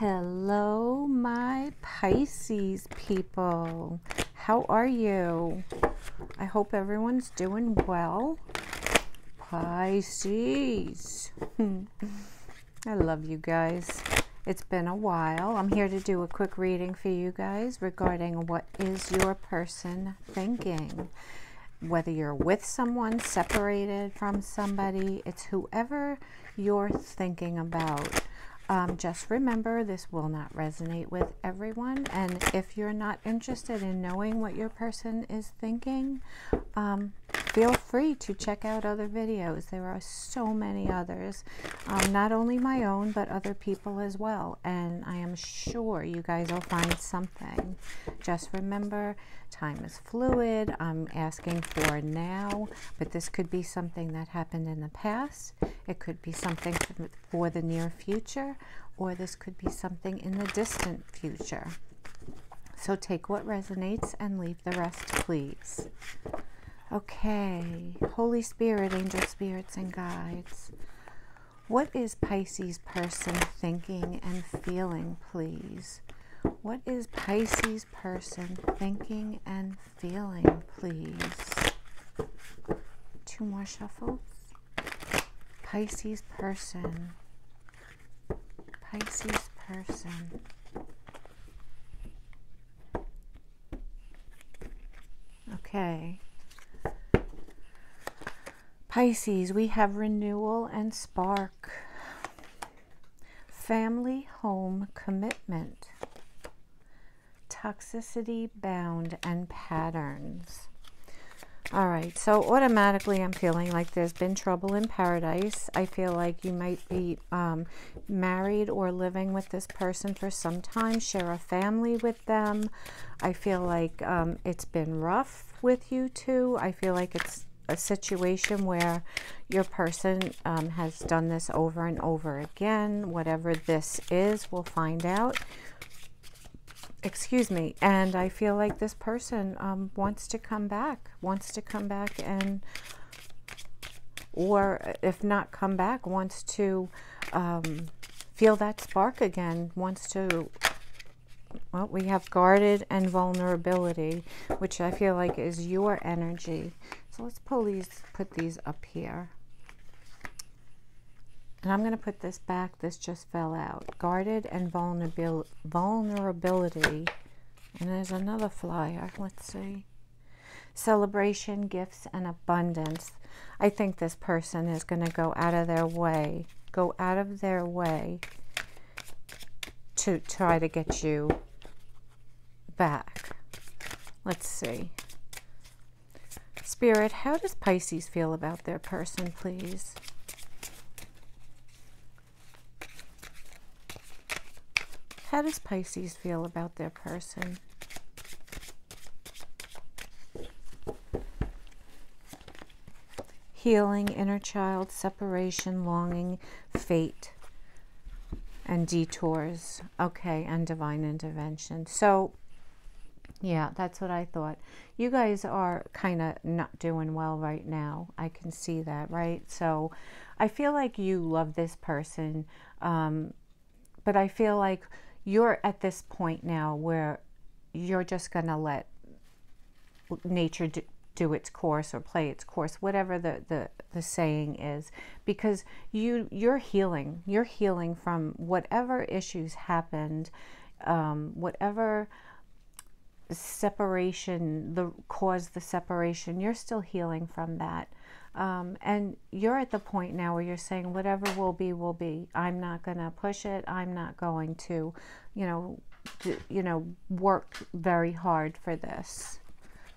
Hello, my Pisces people. How are you? I hope everyone's doing well. Pisces. I love you guys. It's been a while. I'm here to do a quick reading for you guys regarding what is your person thinking. Whether you're with someone, separated from somebody, it's whoever you're thinking about. Um, just remember this will not resonate with everyone. And if you're not interested in knowing what your person is thinking, um, feel free to check out other videos. There are so many others, um, not only my own, but other people as well. And I am sure you guys will find something. Just remember, time is fluid. I'm asking for now, but this could be something that happened in the past. It could be something for the near future, or this could be something in the distant future. So take what resonates and leave the rest, please. Okay, Holy Spirit, angel spirits, and guides. What is Pisces person thinking and feeling, please? What is Pisces person thinking and feeling, please? Two more shuffles. Pisces person. Pisces person. Okay. Pisces, we have renewal and spark. Family, home, commitment. Toxicity, bound, and patterns. All right, so automatically I'm feeling like there's been trouble in paradise. I feel like you might be um, married or living with this person for some time, share a family with them. I feel like um, it's been rough with you two. I feel like it's a situation where your person um, has done this over and over again. Whatever this is, we'll find out. Excuse me. And I feel like this person um, wants to come back, wants to come back and, or if not come back, wants to um, feel that spark again, wants to well, we have guarded and vulnerability, which I feel like is your energy. So let's pull these, put these up here. And I'm going to put this back. This just fell out. Guarded and vulnerabil vulnerability. And there's another flyer. Let's see. Celebration, gifts, and abundance. I think this person is going to go out of their way. Go out of their way to try to get you back. Let's see. Spirit, how does Pisces feel about their person, please? How does Pisces feel about their person? Healing, inner child, separation, longing, fate, and detours. Okay, and divine intervention. So, yeah, that's what I thought. You guys are kind of not doing well right now. I can see that, right? So I feel like you love this person, um, but I feel like you're at this point now where you're just going to let nature do, do, its course or play its course, whatever the, the, the saying is, because you, you're healing. You're healing from whatever issues happened, um, whatever separation, the caused the separation, you're still healing from that. Um, and you're at the point now where you're saying whatever will be will be. I'm not going to push it. I'm not going to, you know, do, you know, work very hard for this.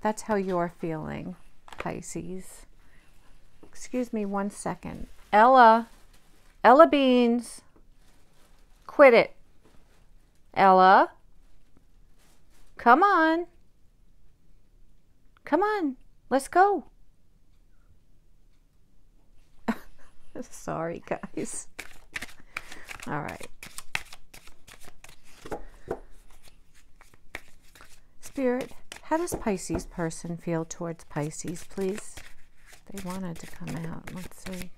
That's how you're feeling, Pisces. Excuse me one second. Ella, Ella Beans, quit it. Ella. Come on. Come on. Let's go. Sorry, guys. All right. Spirit, how does Pisces person feel towards Pisces, please? They wanted to come out. Let's see.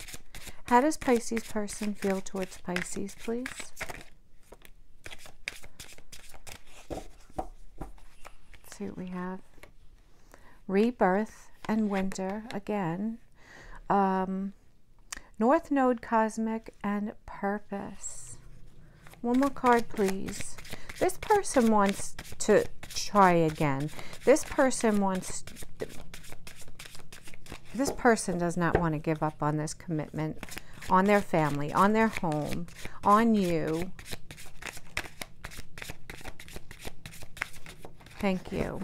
How does Pisces person feel towards Pisces, please? Let's see what we have. Rebirth and winter again. Um, North Node Cosmic and Purpose. One more card, please. This person wants to try again. This person wants this person does not want to give up on this commitment, on their family, on their home, on you. Thank you.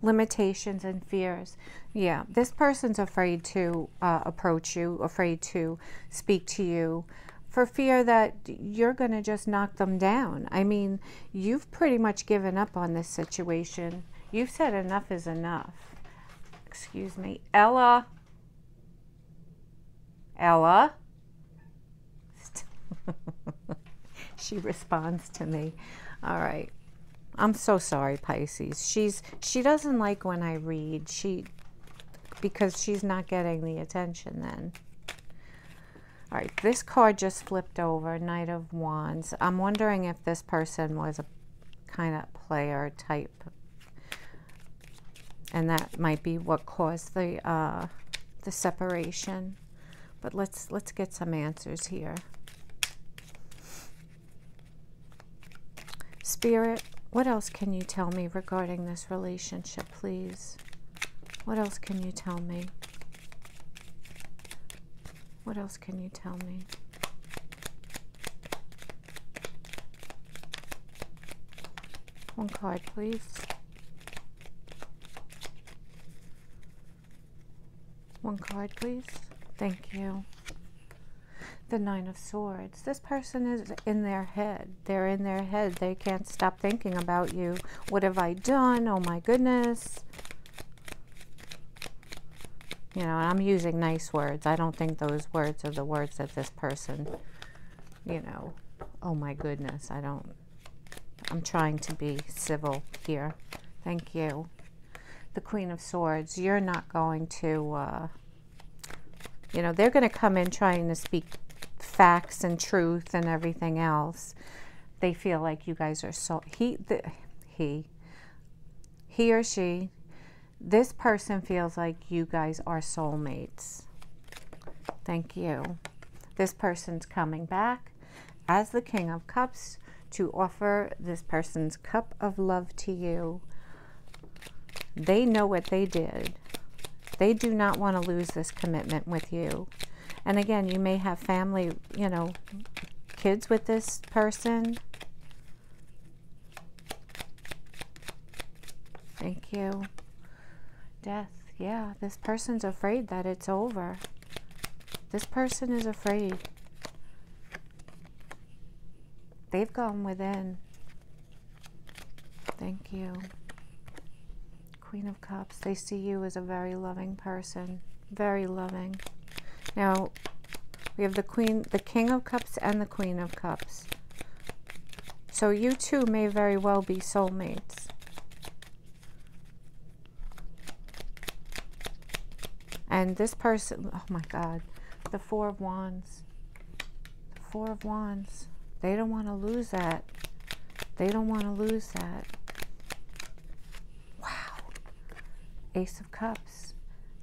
Limitations and fears. Yeah, this person's afraid to uh, approach you, afraid to speak to you for fear that you're going to just knock them down. I mean, you've pretty much given up on this situation. You've said enough is enough. Excuse me. Ella. Ella. she responds to me. All right. I'm so sorry, Pisces. She's she doesn't like when I read. She because she's not getting the attention then. All right, this card just flipped over, Knight of Wands. I'm wondering if this person was a kind of player type. And that might be what caused the uh, the separation. But let's let's get some answers here. Spirit, what else can you tell me regarding this relationship, please? What else can you tell me? What else can you tell me? One card, please. One card, please. Thank you. The Nine of Swords. This person is in their head. They're in their head. They can't stop thinking about you. What have I done? Oh my goodness. You know, I'm using nice words. I don't think those words are the words that this person, you know, oh my goodness, I don't, I'm trying to be civil here. Thank you. The Queen of Swords, you're not going to, uh, you know, they're going to come in trying to speak facts and truth and everything else. They feel like you guys are so, he, the, he, he or she this person feels like you guys are soulmates. Thank you. This person's coming back as the King of Cups to offer this person's cup of love to you. They know what they did. They do not want to lose this commitment with you. And again, you may have family, you know, kids with this person. Thank you. Death. Yeah, this person's afraid that it's over. This person is afraid. They've gone within. Thank you. Queen of Cups. They see you as a very loving person. Very loving. Now, we have the Queen, the King of Cups and the Queen of Cups. So you two may very well be soulmates. And this person, oh my God, the Four of Wands. The Four of Wands. They don't want to lose that. They don't want to lose that. Wow. Ace of Cups.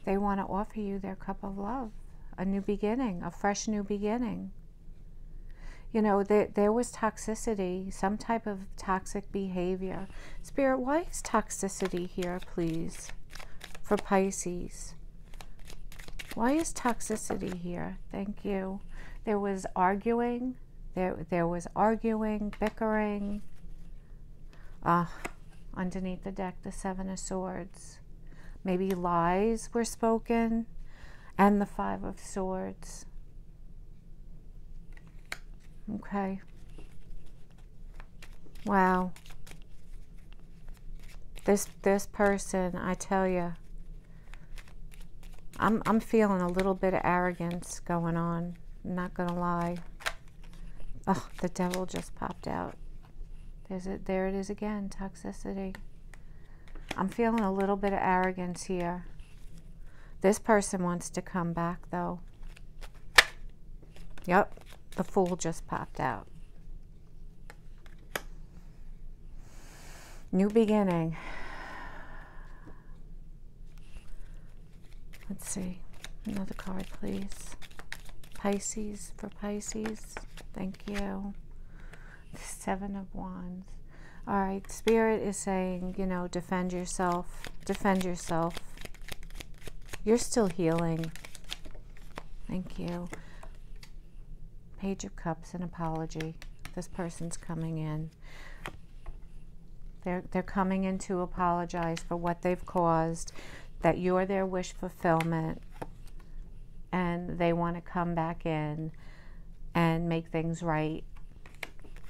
They want to offer you their cup of love. A new beginning, a fresh new beginning. You know, there, there was toxicity, some type of toxic behavior. Spirit, why is toxicity here, please, for Pisces? Why is toxicity here? Thank you. There was arguing. There, there was arguing, bickering. Ah, uh, underneath the deck, the Seven of Swords. Maybe lies were spoken. And the Five of Swords. Okay. Wow. This this person, I tell you, I'm, I'm feeling a little bit of arrogance going on. I'm not going to lie. Oh, the devil just popped out. There's it. There it is again, toxicity. I'm feeling a little bit of arrogance here. This person wants to come back, though. Yep. The Fool just popped out. New beginning. Let's see. Another card, please. Pisces for Pisces. Thank you. Seven of Wands. All right, Spirit is saying, you know, defend yourself. Defend yourself. You're still healing. Thank you. Page of Cups, an apology. This person's coming in. They're, they're coming in to apologize for what they've caused, that you're their wish fulfillment, and they want to come back in and make things right.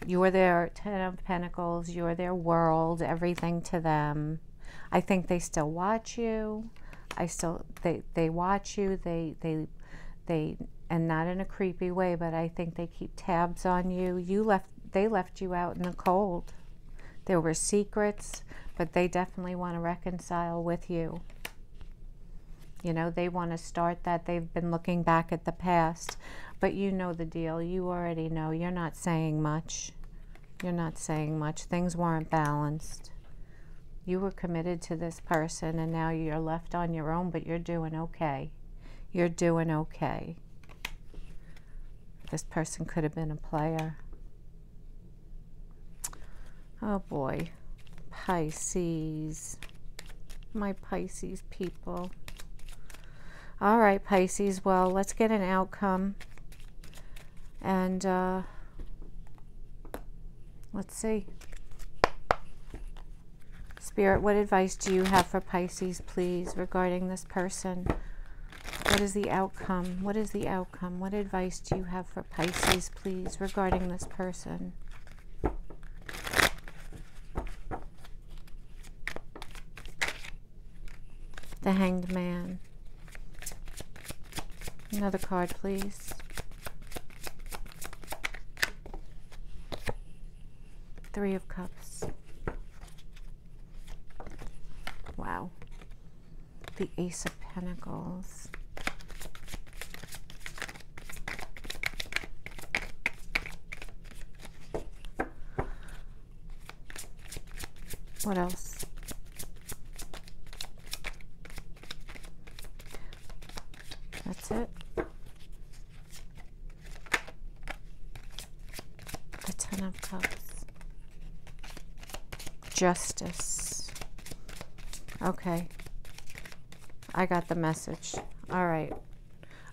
You're their Ten of Pentacles, you're their world, everything to them. I think they still watch you. I still they they watch you. They they they and not in a creepy way, but I think they keep tabs on you. You left they left you out in the cold. There were secrets, but they definitely want to reconcile with you. You know, they want to start that. They've been looking back at the past, but you know the deal. You already know. You're not saying much. You're not saying much. Things weren't balanced. You were committed to this person and now you're left on your own, but you're doing okay. You're doing okay. This person could have been a player. Oh boy. Pisces. My Pisces people. All right, Pisces. Well, let's get an outcome. And uh, let's see. Spirit, what advice do you have for Pisces, please, regarding this person? What is the outcome? What is the outcome? What advice do you have for Pisces, please, regarding this person? The Hanged Man. Another card, please. Three of Cups. Wow. The Ace of Pentacles. What else? That's it. The Ten of Cups. Justice. Okay. I got the message. All right.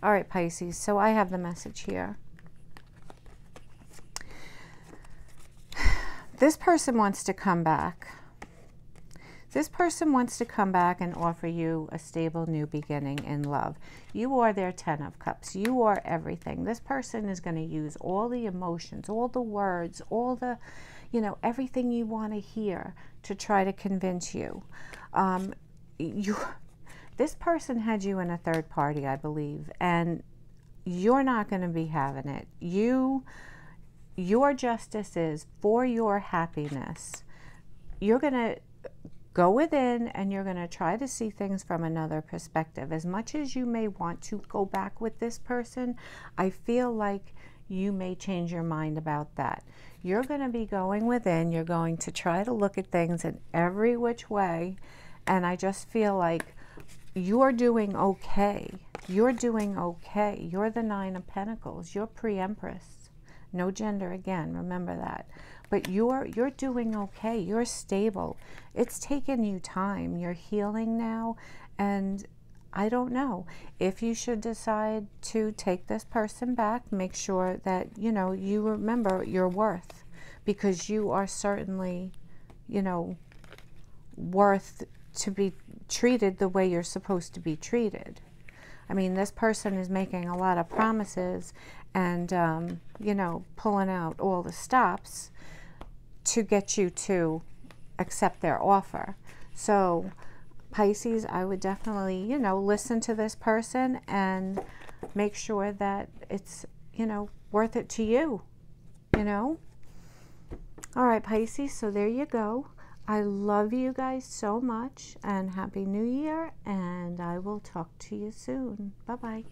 All right, Pisces. So I have the message here. This person wants to come back. This person wants to come back and offer you a stable new beginning in love. You are their Ten of Cups. You are everything. This person is going to use all the emotions, all the words, all the, you know, everything you want to hear to try to convince you. Um, you this person had you in a third party, I believe, and you're not going to be having it. You, your justice is for your happiness. You're going to go within and you're going to try to see things from another perspective. As much as you may want to go back with this person, I feel like you may change your mind about that. You're going to be going within, you're going to try to look at things in every which way, and I just feel like you're doing okay. You're doing okay. You're the Nine of Pentacles. You're pre-Empress. No gender again, remember that but you're you're doing okay you're stable it's taken you time you're healing now and I don't know if you should decide to take this person back make sure that you know you remember your worth because you are certainly you know worth to be treated the way you're supposed to be treated I mean this person is making a lot of promises and um, you know pulling out all the stops to get you to accept their offer. So Pisces, I would definitely, you know, listen to this person and make sure that it's, you know, worth it to you, you know? All right, Pisces, so there you go. I love you guys so much and Happy New Year, and I will talk to you soon. Bye-bye.